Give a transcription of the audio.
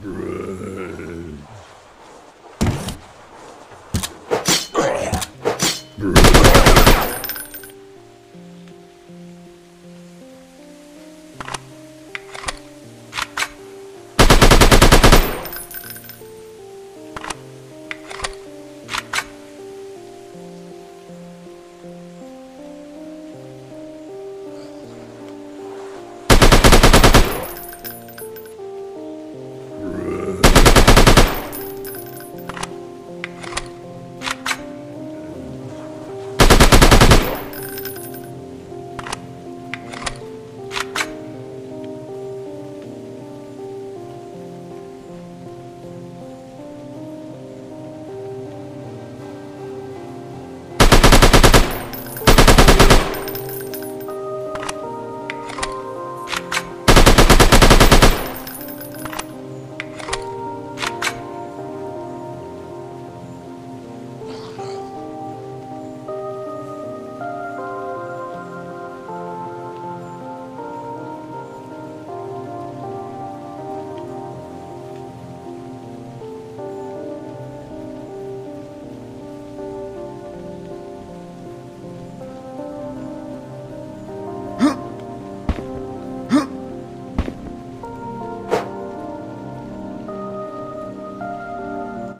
Bruh.